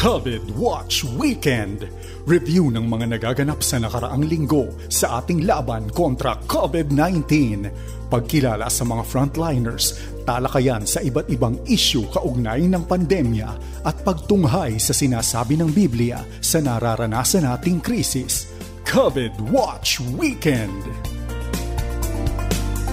COVID Watch Weekend. Review ng mga nagaganap sa nakaraang linggo sa ating laban kontra COVID-19. Pagkilala sa mga frontliners, talakayan sa iba't ibang isyu kaugnay ng pandemya at pagtunghay sa sinasabi ng Biblia sa nararanasan nating krisis. COVID Watch Weekend!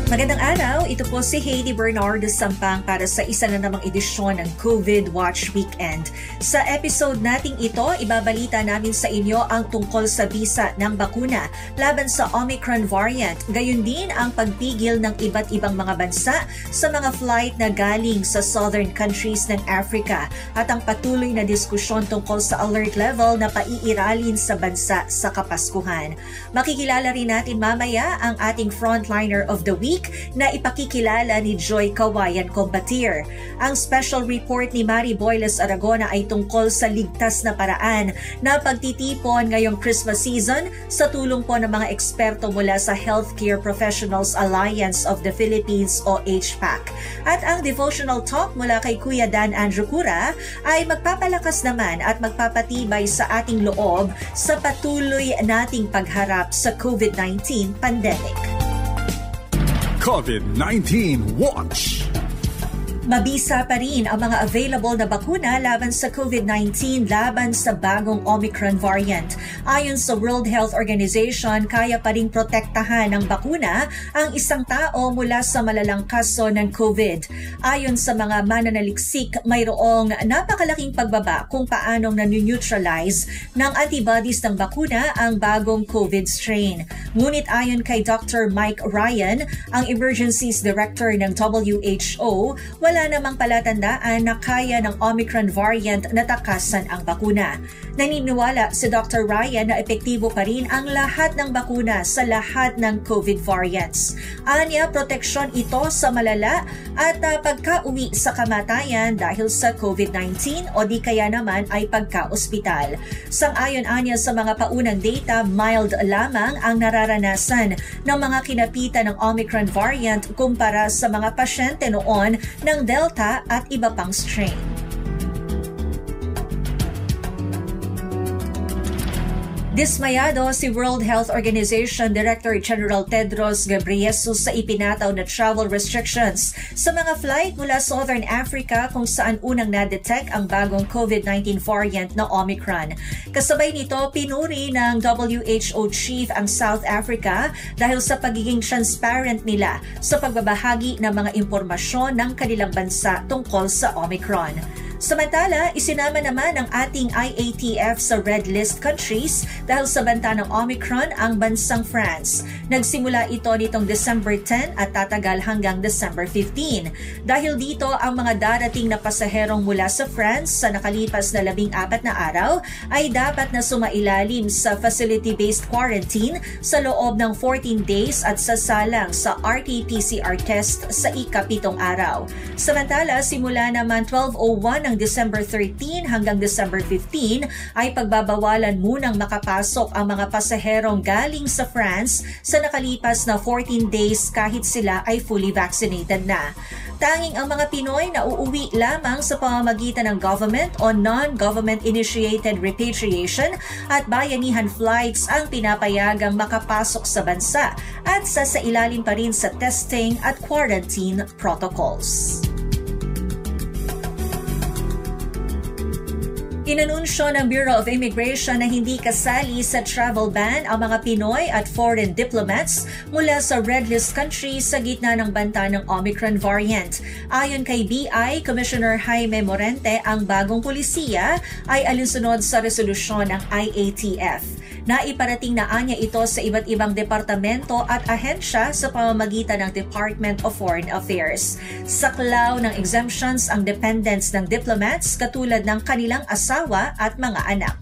Magandang araw, ito po si Heidi Bernardo Sampang para sa isa na namang edisyon ng COVID Watch Weekend. Sa episode nating ito, ibabalita namin sa inyo ang tungkol sa visa ng bakuna laban sa Omicron variant. Gayun din ang pagpigil ng iba't ibang mga bansa sa mga flight na galing sa southern countries ng Africa at ang patuloy na diskusyon tungkol sa alert level na paiiralin sa bansa sa Kapaskuhan. Makikilala rin natin mamaya ang ating frontliner of the week week na ipakikilala ni Joy Kawayan Combatir. Ang special report ni Mari Boyles Aragona ay tungkol sa ligtas na paraan na pagtitipon ngayong Christmas season sa tulong po ng mga eksperto mula sa Healthcare Professionals Alliance of the Philippines o HPAC. At ang devotional talk mula kay Kuya Dan Andrew Cura ay magpapalakas naman at magpapatibay sa ating loob sa patuloy nating pagharap sa COVID-19 pandemic. COVID-19 Watch. Mabisa pa rin ang mga available na bakuna laban sa COVID-19 laban sa bagong Omicron variant. Ayon sa World Health Organization, kaya pa rin protektahan ng bakuna ang isang tao mula sa malalang kaso ng COVID. Ayon sa mga mananaliksik, mayroong napakalaking pagbaba kung paanong naneutralize ng antibodies ng bakuna ang bagong COVID strain. Ngunit ayon kay Dr. Mike Ryan, ang Emergencies Director ng WHO, wala wala namang palatandaan na kaya ng Omicron variant na takasan ang bakuna. Naniniwala si Dr. Ryan na epektibo pa rin ang lahat ng bakuna sa lahat ng COVID variants. Anya, proteksyon ito sa malala at uh, pagka-uwi sa kamatayan dahil sa COVID-19 o di kaya naman ay pagka-ospital. Sang-ayon anya sa mga paunang data, mild lamang ang nararanasan ng mga kinapitan ng Omicron variant kumpara sa mga pasyente noon ng Delta at iba pang strain. Dismayado si World Health Organization Director General Tedros Ghebreyesus sa ipinataw na travel restrictions sa mga flight mula Southern Africa kung saan unang na-detect ang bagong COVID-19 variant na Omicron. Kasabay nito, pinuri ng WHO chief ang South Africa dahil sa pagiging transparent nila sa pagbabahagi ng mga impormasyon ng kanilang bansa tungkol sa Omicron. Samantala, isinama naman ng ating IATF sa red list countries dahil sa banta ng Omicron ang bansang France. Nagsimula ito nitong December 10 at tatagal hanggang December 15. Dahil dito, ang mga darating na pasaherong mula sa France sa nakalipas na labing apat na araw ay dapat na sumailalim sa facility-based quarantine sa loob ng 14 days at sasalang sa RT-PCR test sa ikapitong araw. Samantala, simula naman 12.01 ng December 13 hanggang December 15 ay pagbabawalan munang makapasok ang mga pasaherong galing sa France sa nakalipas na 14 days kahit sila ay fully vaccinated na. Tanging ang mga Pinoy na uuwi lamang sa pamamagitan ng government o non-government initiated repatriation at bayanihan flights ang pinapayagang makapasok sa bansa at sa sa ilalim pa rin sa testing at quarantine protocols. Inanunsyo ng Bureau of Immigration na hindi kasali sa travel ban ang mga Pinoy at foreign diplomats mula sa red list countries sa gitna ng banta ng Omicron variant. Ayon kay BI Commissioner Jaime Morente, ang bagong polisiya ay alinsunod sa resolusyon ng IATF. Naiparating na anya ito sa iba't ibang departamento at ahensya sa pamamagitan ng Department of Foreign Affairs. Saklaw ng exemptions ang dependents ng diplomats katulad ng kanilang asawa at mga anak.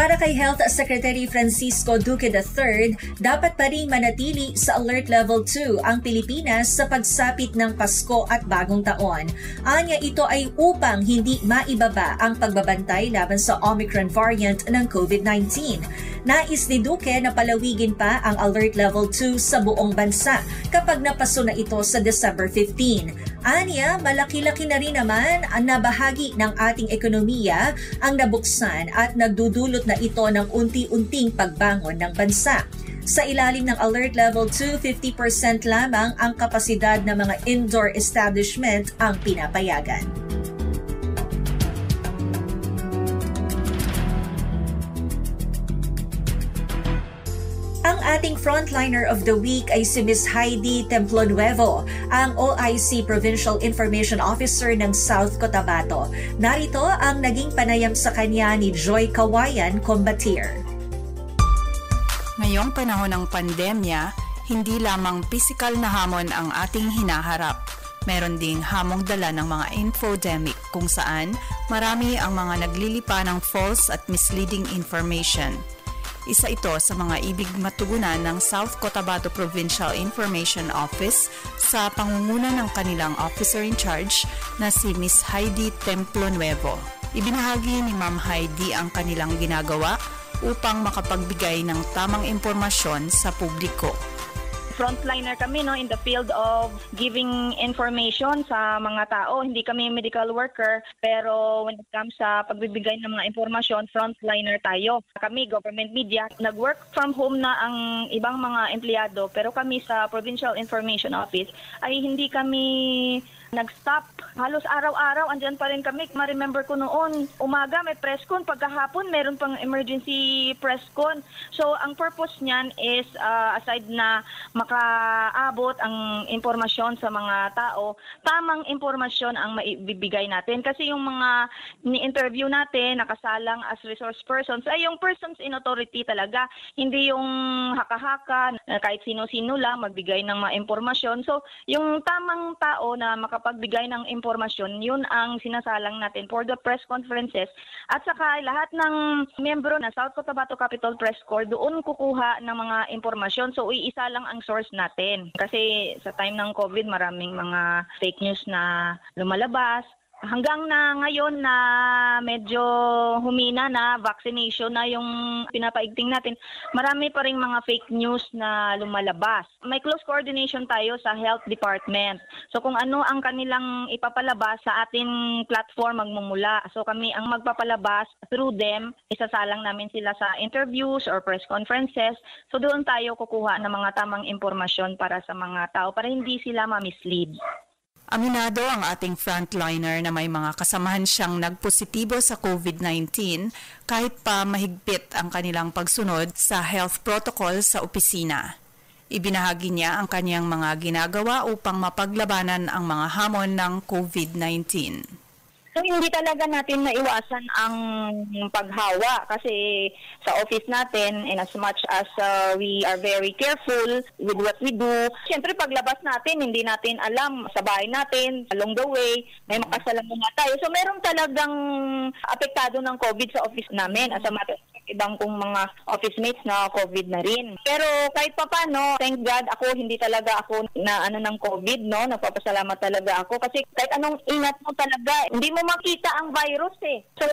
Para kay Health Secretary Francisco Duque III, dapat pa rin manatili sa Alert Level 2 ang Pilipinas sa pagsapit ng Pasko at Bagong Taon. Anya ito ay upang hindi maibaba ang pagbabantay laban sa Omicron variant ng COVID-19. Nais ni Duque na palawigin pa ang Alert Level 2 sa buong bansa kapag napaso na ito sa December 15. Anya, malaki-laki na rin naman ang nabahagi ng ating ekonomiya ang nabuksan at nagdudulot na ito ng unti-unting pagbangon ng bansa. Sa ilalim ng Alert Level 2, 50% lamang ang kapasidad ng mga indoor establishment ang pinapayagan. Frontliner of the week ay si Ms. Heidi Templonuevo, ang OIC Provincial Information Officer ng South Cotabato. Narito ang naging panayam sa kanya ni Joy Kawayan Combatier. Ngayong panahon ng pandemya, hindi lamang pisikal na hamon ang ating hinaharap. Meron ding hamong dala ng mga infodemic kung saan marami ang mga naglilipa ng false at misleading information – isa ito sa mga ibig matugunan ng South Cotabato Provincial Information Office sa pangunguna ng kanilang officer in charge na si Miss Heidi Templo Nuevo. Ibinahagi ni Ma'am Heidi ang kanilang ginagawa upang makapagbigay ng tamang impormasyon sa publiko frontliner kami no in the field of giving information sa mga tao. Hindi kami medical worker pero when it comes sa pagbibigay ng mga impormasyon, frontliner tayo. Kami government media, nag-work from home na ang ibang mga empleyado pero kami sa Provincial Information Office ay hindi kami nag-stop. Halos araw-araw, andyan pa rin kami. Ma-remember ko noon, umaga may press con, pagkahapon meron pang emergency press con. So, ang purpose niyan is, uh, aside na makaabot ang impormasyon sa mga tao, tamang impormasyon ang maibibigay natin. Kasi yung mga ni-interview natin, nakasalang as resource persons, ay yung persons in authority talaga. Hindi yung haka-haka, kahit sino-sino lang magbigay ng mga impormasyon. So, yung tamang tao na maka makapagbigay ng impormasyon, yun ang sinasalang natin for the press conferences. At saka lahat ng membro na South Cotabato Capital Press Corps, doon kukuha ng mga impormasyon. So, iisa lang ang source natin. Kasi sa time ng COVID, maraming mga fake news na lumalabas hanggang na ngayon na medyo humina na vaccination na yung pinapaigting natin, marami pa rin mga fake news na lumalabas. May close coordination tayo sa health department. So kung ano ang kanilang ipapalabas sa ating platform magmumula. So kami ang magpapalabas through them, isasalang namin sila sa interviews or press conferences. So doon tayo kukuha ng mga tamang impormasyon para sa mga tao para hindi sila ma-mislead. Aminado ang ating frontliner na may mga kasamahan siyang nagpositibo sa COVID-19 kahit pa mahigpit ang kanilang pagsunod sa health protocol sa opisina. Ibinahagi niya ang kanyang mga ginagawa upang mapaglabanan ang mga hamon ng COVID-19. So hindi talaga natin naiwasan ang paghawa kasi sa office natin in as much as uh, we are very careful with what we do. Siyempre paglabas natin hindi natin alam sa bahay natin along the way may makasalamuha tayo. So meron talagang apektado ng COVID sa office namin as a matter ibang kong mga office mates na COVID na rin. Pero kahit pa paano, thank God ako hindi talaga ako na ano ng COVID, no? Nagpapasalamat talaga ako kasi kahit anong ingat mo talaga, hindi mo makita ang virus eh. So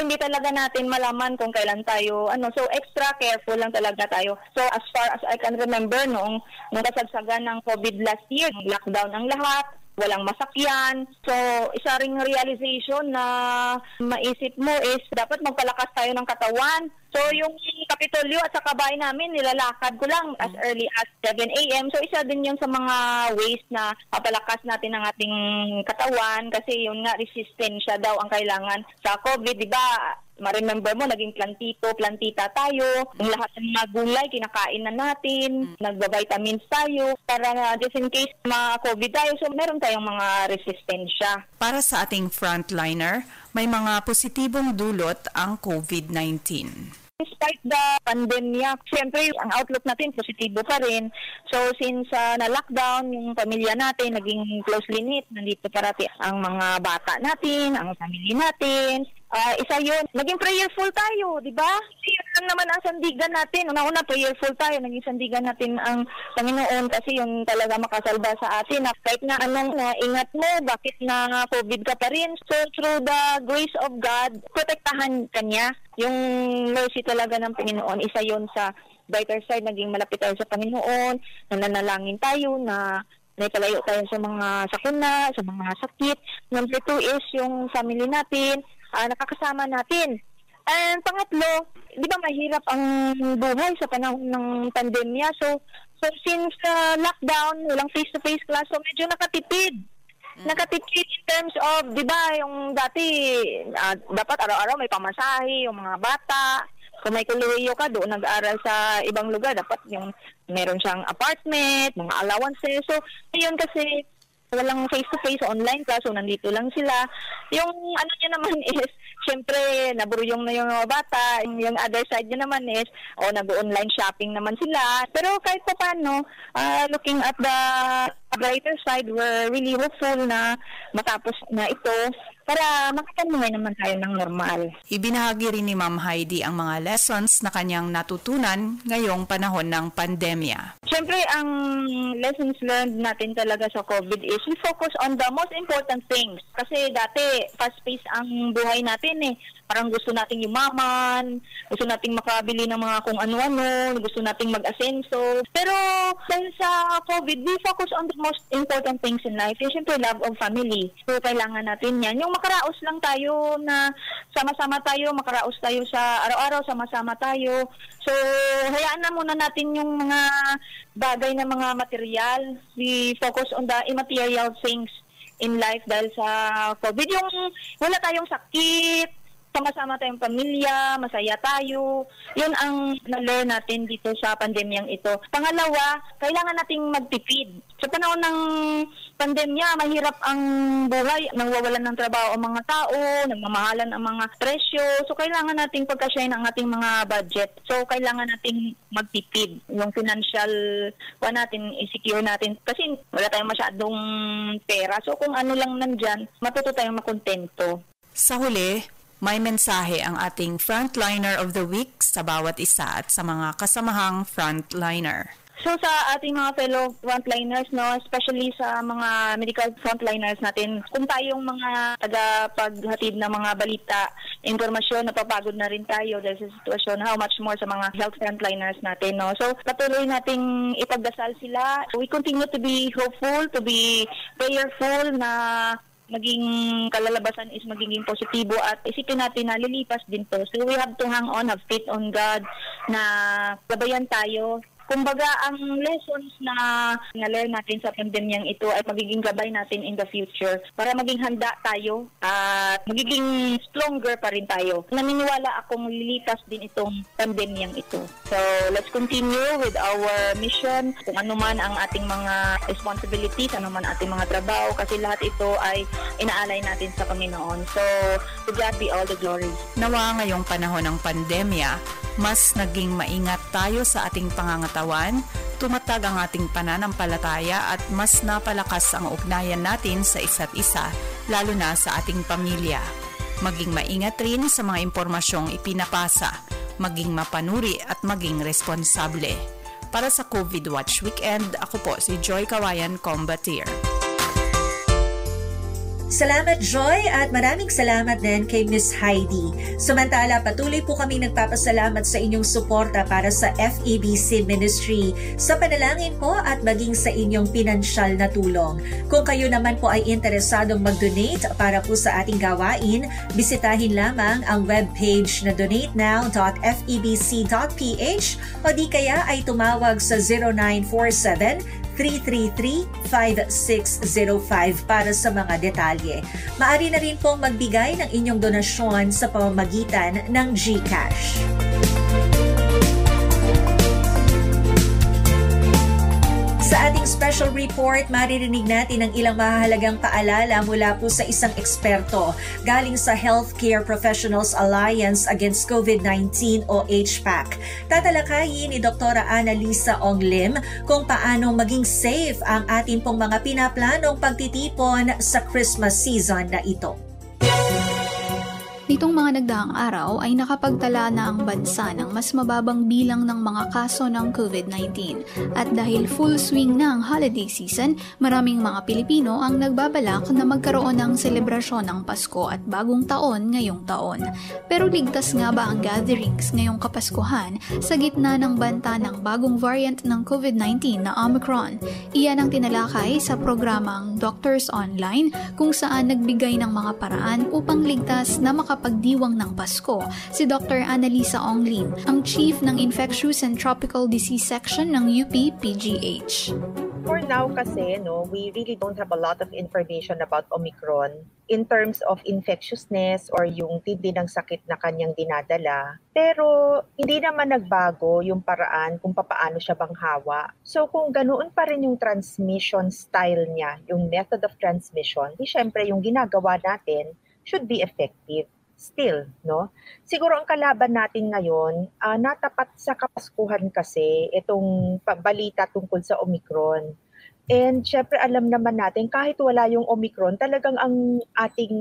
hindi talaga natin malaman kung kailan tayo ano. So extra careful lang talaga tayo. So as far as I can remember noong nung kasagsagan ng COVID last year, lockdown ang lahat, walang masakyan. So, isa ring realization na maisip mo is dapat magpalakas tayo ng katawan. So, yung Kapitolyo at sa kabahay namin, nilalakad ko lang as early as 7 a.m. So, isa din yun sa mga ways na papalakas natin ang ating katawan kasi yun nga, resistensya daw ang kailangan sa COVID. Di ba, ma-remember mo, naging plantito, plantita tayo. Ang lahat ng mga gulay, kinakain na natin. Mm. Nagba-vitamins tayo para na just in case ma-COVID tayo. So, meron tayong mga resistensya. Para sa ating frontliner, may mga positibong dulot ang COVID-19 despite the pandemya, siyempre ang outlook natin positibo pa rin. So since uh, na-lockdown yung pamilya natin, naging closely knit, nandito parati ang mga bata natin, ang family natin, Uh, isa yun, naging prayerful tayo, di ba? Yun lang naman ang sandigan natin. Una-una, prayerful tayo. Naging sandigan natin ang Panginoon kasi yun talaga makasalba sa atin. Kahit na anong na ingat mo, bakit na COVID ka pa rin. So, through the grace of God, protektahan ka niya. Yung mercy talaga ng Panginoon, isa yun sa brighter side, naging malapit tayo sa Panginoon, nananalangin tayo na naipalayo tayo sa mga sakuna, sa mga sakit. Number two is yung family natin, uh, nakakasama natin. And pangatlo, di ba mahirap ang buhay sa panahon ng pandemya. So, so since uh, lockdown, walang face-to-face class, so medyo nakatipid. Mm. Nakatipid in terms of, di ba, yung dati, uh, dapat araw-araw may pamasahe, yung mga bata. Kung may kolehiyo ka, doon nag-aaral sa ibang lugar, dapat yung meron siyang apartment, mga allowances. So, yun kasi, walang face-to-face online class, so nandito lang sila. Yung ano niya naman is, syempre, naburyong na yung mga bata. Yung other side niya naman is, o oh, nag-online shopping naman sila. Pero kahit pa paano, uh, looking at the brighter side, we're really hopeful na matapos na ito para makatamuhay naman tayo ng normal. Ibinahagi rin ni Ma'am Heidi ang mga lessons na kanyang natutunan ngayong panahon ng pandemya. Siyempre, ang lessons learned natin talaga sa COVID is we focus on the most important things. Kasi dati, fast-paced ang buhay natin eh. Parang gusto nating yumaman, gusto nating makabili ng mga kung ano-ano, gusto nating mag-asenso. Pero dahil sa COVID, we focus on the most important things in life. Yung siyempre, love of family. So, kailangan natin yan. Yung makaraos lang tayo na sama-sama tayo, makaraos tayo sa araw-araw, sama-sama tayo. So, hayaan na muna natin yung mga bagay na mga material. We focus on the immaterial things in life dahil sa COVID. Yung wala tayong sakit, sama-sama tayong pamilya, masaya tayo. Yun ang na-learn natin dito sa pandemyang ito. Pangalawa, kailangan nating magtipid. Sa panahon ng pandemya, mahirap ang buhay. Nangwawalan ng trabaho ang mga tao, nagmamahalan ang mga presyo. So, kailangan nating pagkasyahin ang ating mga budget. So, kailangan nating magtipid. Yung financial pa natin, i-secure natin. Kasi wala tayong masyadong pera. So, kung ano lang nandyan, matuto tayong makontento. Sa huli, may mensahe ang ating frontliner of the week sa bawat isa at sa mga kasamahang frontliner. So sa ating mga fellow frontliners, no, especially sa mga medical frontliners natin, kung tayong mga tagapaghatid ng mga balita, informasyon, napapagod na rin tayo dahil sa sitwasyon, how much more sa mga health frontliners natin. No? So patuloy nating ipagdasal sila. We continue to be hopeful, to be prayerful na maging kalalabasan is magiging positibo at isipin natin na lilipas din to. So we have to hang on, have faith on God na gabayan tayo Kumbaga, ang lessons na na-learn natin sa pandemyang ito ay magiging gabay natin in the future para maging handa tayo at magiging stronger pa rin tayo. Naniniwala akong lilipas din itong pandemyang ito. So, let's continue with our mission. Kung ano man ang ating mga responsibilities, ano man ating mga trabaho, kasi lahat ito ay inaalay natin sa Panginoon. So, to God be all the glory. Nawa ngayong panahon ng pandemya, mas naging maingat tayo sa ating pangangatawan, tumatag ang ating pananampalataya at mas napalakas ang ugnayan natin sa isa't isa, lalo na sa ating pamilya. Maging maingat rin sa mga impormasyong ipinapasa, maging mapanuri at maging responsable. Para sa COVID Watch Weekend, ako po si Joy Kawayan Combatier. Salamat Joy at maraming salamat din kay Miss Heidi. Samantala, patuloy po kami nagpapasalamat sa inyong suporta para sa FEBC Ministry sa panalangin po at maging sa inyong pinansyal na tulong. Kung kayo naman po ay interesadong mag-donate para po sa ating gawain, bisitahin lamang ang webpage na donatenow.febc.ph o di kaya ay tumawag sa 0947 333-5605 para sa mga detalye. Maari na rin pong magbigay ng inyong donasyon sa pamamagitan ng GCash. Sa ating special report, maririnig natin ang ilang mahalagang paalala mula po sa isang eksperto galing sa Healthcare Professionals Alliance Against COVID-19 o HPAC. Tatalakayin ni Dr. Annalisa Ong Lim kung paano maging safe ang ating pong mga pinaplanong pagtitipon sa Christmas season na ito. Nitong mga nagdaang araw ay nakapagtala na ang bansa ng mas mababang bilang ng mga kaso ng COVID-19. At dahil full swing na ang holiday season, maraming mga Pilipino ang nagbabalak na magkaroon ng selebrasyon ng Pasko at bagong taon ngayong taon. Pero ligtas nga ba ang gatherings ngayong Kapaskuhan sa gitna ng banta ng bagong variant ng COVID-19 na Omicron? Iyan ang tinalakay sa programang Doctors Online kung saan nagbigay ng mga paraan upang ligtas na makapag pagdiwang ng Pasko, si Dr. Annalisa Onglin, ang Chief ng Infectious and Tropical Disease Section ng UP PGH. For now kasi, no, we really don't have a lot of information about Omicron in terms of infectiousness or yung tindi ng sakit na kanyang dinadala. Pero hindi naman nagbago yung paraan kung papaano siya banghawa. So kung ganoon pa rin yung transmission style niya, yung method of transmission, di syempre yung ginagawa natin should be effective still, no? Siguro ang kalaban natin ngayon, uh, natapat sa Kapaskuhan kasi itong balita tungkol sa Omicron. And syempre alam naman natin kahit wala yung Omicron, talagang ang ating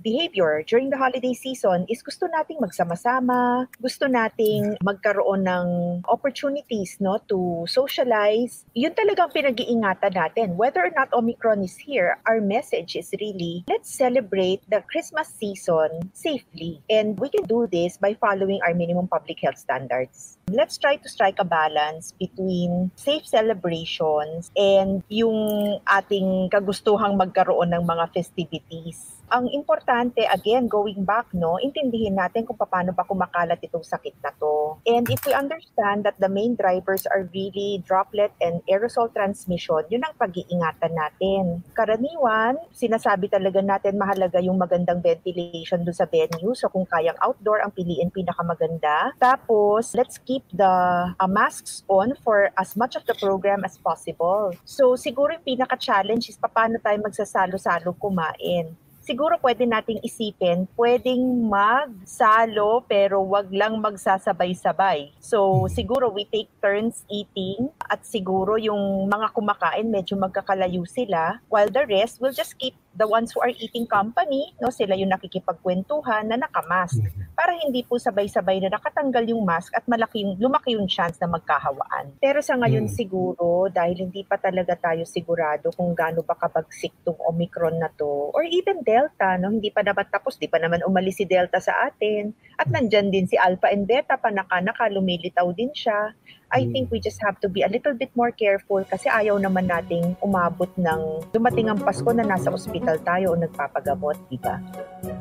behavior during the holiday season is gusto nating magsama-sama, gusto nating magkaroon ng opportunities no to socialize. Yun talagang pinag-iingatan natin. Whether or not Omicron is here, our message is really let's celebrate the Christmas season safely. And we can do this by following our minimum public health standards. Let's try to strike a balance between safe celebrations and yung ating kagustuhang magkaroon ng mga festivities ang importante, again, going back, no, intindihin natin kung paano ba kumakalat itong sakit na to. And if we understand that the main drivers are really droplet and aerosol transmission, yun ang pag-iingatan natin. Karaniwan, sinasabi talaga natin mahalaga yung magandang ventilation doon sa venue. So kung kayang outdoor, ang piliin pinakamaganda. Tapos, let's keep the uh, masks on for as much of the program as possible. So siguro yung pinaka-challenge is paano tayo magsasalo-salo kumain siguro pwede nating isipin, pwedeng magsalo pero wag lang magsasabay-sabay. So siguro we take turns eating at siguro yung mga kumakain medyo magkakalayo sila while the rest will just keep the ones who are eating company, no, sila yung nakikipagkwentuhan na nakamask mm-hmm. para hindi po sabay-sabay na nakatanggal yung mask at malaki yung, lumaki yung chance na magkahawaan. Pero sa ngayon mm. siguro, dahil hindi pa talaga tayo sigurado kung gaano ba kabagsik tong Omicron na to, or even Delta, no, hindi pa dapat tapos, di pa naman umalis si Delta sa atin, at nandyan din si Alpha and Beta, panaka-naka, lumilitaw din siya. I think we just have to be a little bit more careful kasi ayaw naman nating umabot ng dumating ang Pasko na nasa ospital tayo o nagpapagamot, di ba?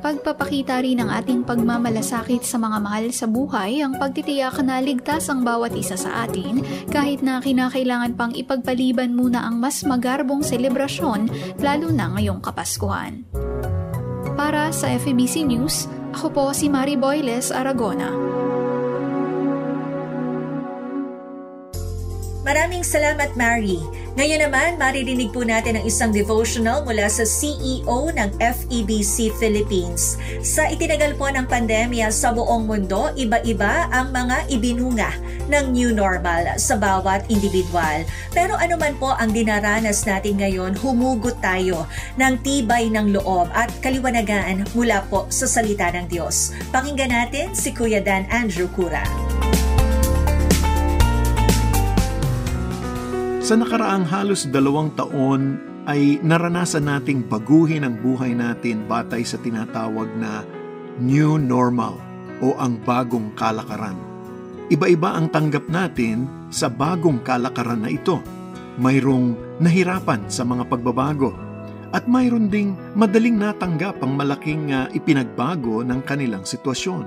Pagpapakita rin ng ating pagmamalasakit sa mga mahal sa buhay ang pagtitiyak na ligtas ang bawat isa sa atin kahit na kinakailangan pang ipagpaliban muna ang mas magarbong selebrasyon lalo na ngayong Kapaskuhan. Para sa FEBC News, ako po si Mari Boyles Aragona. Maraming salamat, Mary. Ngayon naman, maririnig po natin ang isang devotional mula sa CEO ng FEBC Philippines. Sa itinagal po ng pandemya sa buong mundo, iba-iba ang mga ibinunga ng new normal sa bawat individual. Pero ano man po ang dinaranas natin ngayon, humugot tayo ng tibay ng loob at kaliwanagan mula po sa salita ng Diyos. Pakinggan natin si Kuya Dan Andrew Cura. Sa nakaraang halos dalawang taon ay naranasan nating baguhin ang buhay natin batay sa tinatawag na new normal o ang bagong kalakaran. Iba-iba ang tanggap natin sa bagong kalakaran na ito. Mayroong nahirapan sa mga pagbabago at mayroon ding madaling natanggap ang malaking uh, ipinagbago ng kanilang sitwasyon.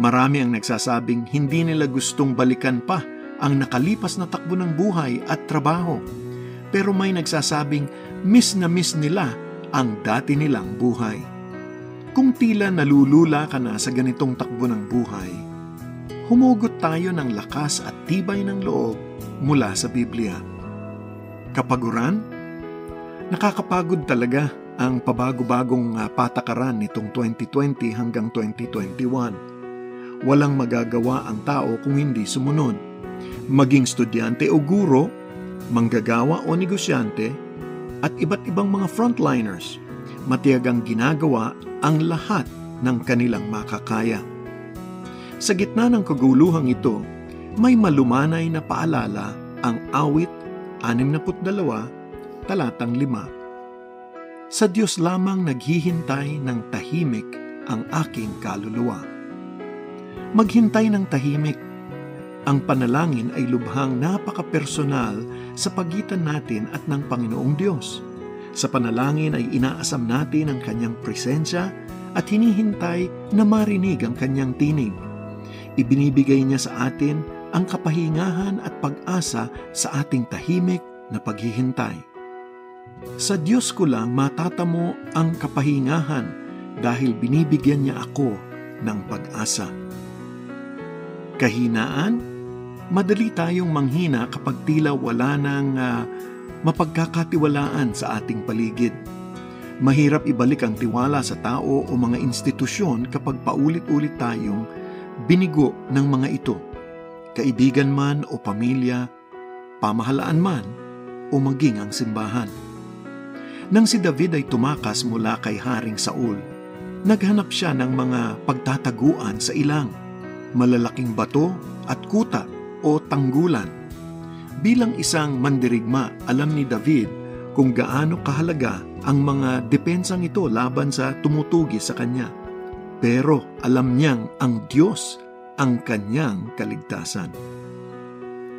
Marami ang nagsasabing hindi nila gustong balikan pa ang nakalipas na takbo ng buhay at trabaho. Pero may nagsasabing miss na miss nila ang dati nilang buhay. Kung tila nalulula ka na sa ganitong takbo ng buhay, humugot tayo ng lakas at tibay ng loob mula sa Biblia. Kapaguran? Nakakapagod talaga ang pabago-bagong ah, patakaran nitong 2020 hanggang 2021. Walang magagawa ang tao kung hindi sumunod maging estudyante o guro, manggagawa o negosyante, at iba't ibang mga frontliners, matiyagang ginagawa ang lahat ng kanilang makakaya. Sa gitna ng kaguluhang ito, may malumanay na paalala ang awit 62, talatang 5. Sa Diyos lamang naghihintay ng tahimik ang aking kaluluwa. Maghintay ng tahimik. Ang panalangin ay lubhang napaka-personal sa pagitan natin at ng Panginoong Diyos. Sa panalangin ay inaasam natin ang kanyang presensya at hinihintay na marinig ang kanyang tinig Ibinibigay niya sa atin ang kapahingahan at pag-asa sa ating tahimik na paghihintay. Sa Diyos ko lang matatamo ang kapahingahan dahil binibigyan niya ako ng pag-asa. Kahinaan? Madali tayong manghina kapag tila wala ng uh, mapagkakatiwalaan sa ating paligid. Mahirap ibalik ang tiwala sa tao o mga institusyon kapag paulit-ulit tayong binigo ng mga ito, kaibigan man o pamilya, pamahalaan man o maging ang simbahan. Nang si David ay tumakas mula kay Haring Saul, naghanap siya ng mga pagtataguan sa ilang, malalaking bato at kuta o tanggulan. Bilang isang mandirigma, alam ni David kung gaano kahalaga ang mga depensang ito laban sa tumutugi sa kanya pero alam niyang ang Diyos ang kanyang kaligtasan.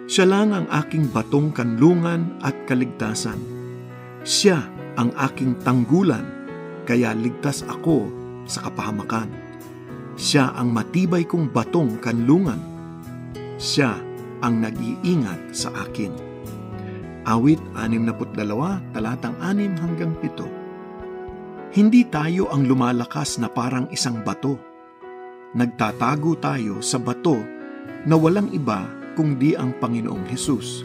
Siya lang ang aking batong kanlungan at kaligtasan. Siya ang aking tanggulan, kaya ligtas ako sa kapahamakan. Siya ang matibay kong batong kanlungan. Siya ang nag-iingat sa akin. Awit 62, talatang 6 hanggang 7. Hindi tayo ang lumalakas na parang isang bato. Nagtatago tayo sa bato na walang iba kundi ang Panginoong Hesus.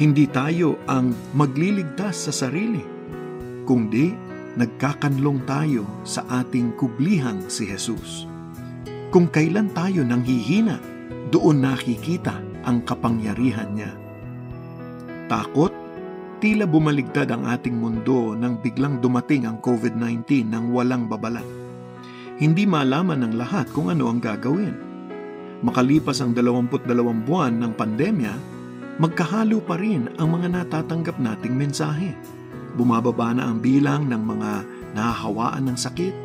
Hindi tayo ang magliligtas sa sarili, kundi nagkakanlong tayo sa ating kublihang si Jesus. Kung kailan tayo nanghihina, doon nakikita ang kapangyarihan niya. Takot Tila bumaligtad ang ating mundo nang biglang dumating ang COVID-19 nang walang babala. Hindi malaman ng lahat kung ano ang gagawin. Makalipas ang 22 buwan ng pandemya, magkahalo pa rin ang mga natatanggap nating mensahe. Bumababa na ang bilang ng mga nahahawaan ng sakit.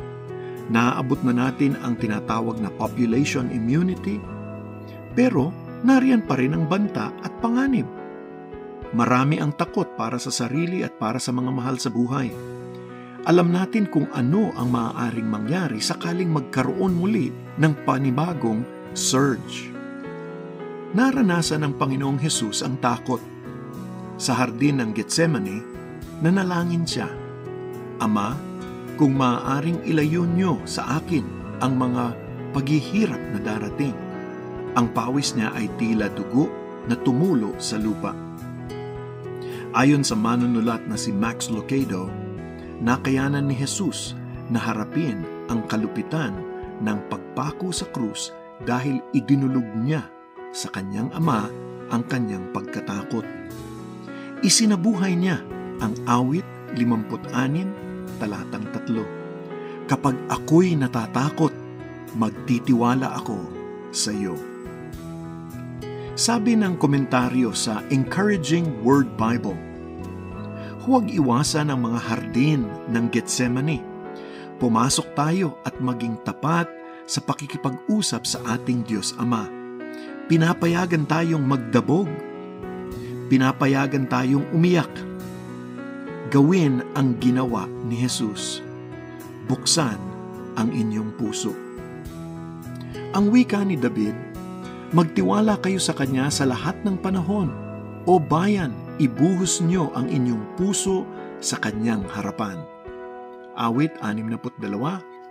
Naaabot na natin ang tinatawag na population immunity. Pero nariyan pa rin ang banta at panganib Marami ang takot para sa sarili at para sa mga mahal sa buhay. Alam natin kung ano ang maaaring mangyari sakaling magkaroon muli ng panibagong surge. Naranasan ng Panginoong Hesus ang takot. Sa hardin ng Getsemane, nanalangin siya, Ama, kung maaaring ilayo niyo sa akin ang mga paghihirap na darating. Ang pawis niya ay tila dugo na tumulo sa lupa. Ayon sa manunulat na si Max Lucado, nakayanan ni Jesus na harapin ang kalupitan ng pagpako sa krus dahil idinulog niya sa kanyang ama ang kanyang pagkatakot. Isinabuhay niya ang awit 56, talatang 3. Kapag ako'y natatakot, magtitiwala ako sa iyo. Sabi ng komentaryo sa Encouraging Word Bible, huwag iwasan ang mga hardin ng Getsemani. Pumasok tayo at maging tapat sa pakikipag-usap sa ating Diyos Ama. Pinapayagan tayong magdabog. Pinapayagan tayong umiyak. Gawin ang ginawa ni Jesus. Buksan ang inyong puso. Ang wika ni David Magtiwala kayo sa Kanya sa lahat ng panahon. O bayan, ibuhos niyo ang inyong puso sa Kanyang harapan. Awit 62,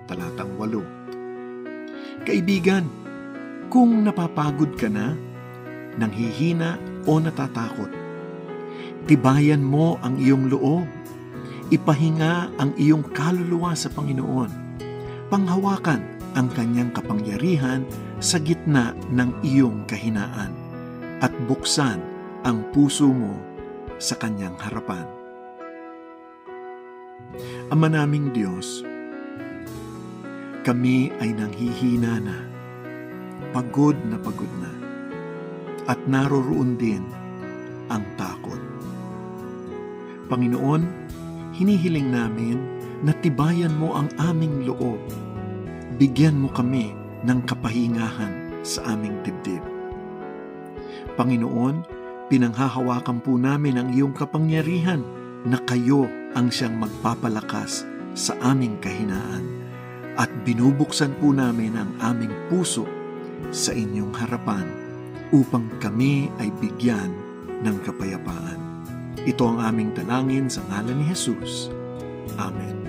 talatang 8. Kaibigan, kung napapagod ka na, nanghihina o natatakot, tibayan mo ang iyong loob. Ipahinga ang iyong kaluluwa sa Panginoon. Panghawakan ang kanyang kapangyarihan sa gitna ng iyong kahinaan at buksan ang puso mo sa kanyang harapan. Ama naming Diyos, kami ay nanghihina na, pagod na pagod na, at naroroon din ang takot. Panginoon, hinihiling namin na tibayan mo ang aming loob. Bigyan mo kami ng kapahingahan sa aming dibdib. Panginoon, pinanghahawakan po namin ang iyong kapangyarihan na kayo ang siyang magpapalakas sa aming kahinaan at binubuksan po namin ang aming puso sa inyong harapan upang kami ay bigyan ng kapayapaan. Ito ang aming dalangin sa ngalan ni Jesus. Amen.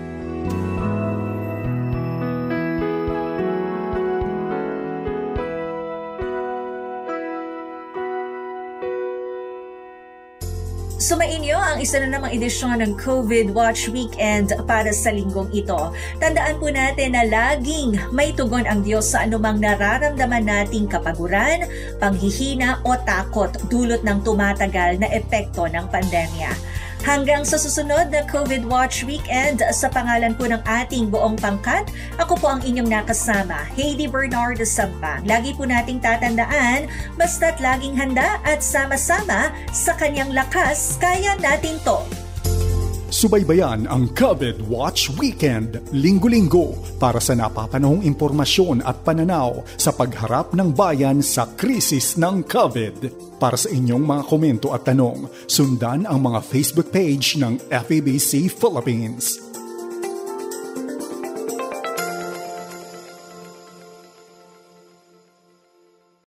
Isa na namang edisyon ng COVID Watch Weekend para sa linggong ito. Tandaan po natin na laging may tugon ang Diyos sa anumang nararamdaman nating kapaguran, panghihina o takot dulot ng tumatagal na epekto ng pandemya. Hanggang sa susunod na COVID Watch Weekend, sa pangalan po ng ating buong pangkat, ako po ang inyong nakasama, Heidi Bernard Sampang. Lagi po nating tatandaan, basta't laging handa at sama-sama sa kanyang lakas, kaya natin to. Subaybayan ang COVID Watch Weekend, linggo-linggo para sa napapanahong impormasyon at pananaw sa pagharap ng bayan sa krisis ng COVID. Para sa inyong mga komento at tanong, sundan ang mga Facebook page ng FEBC Philippines.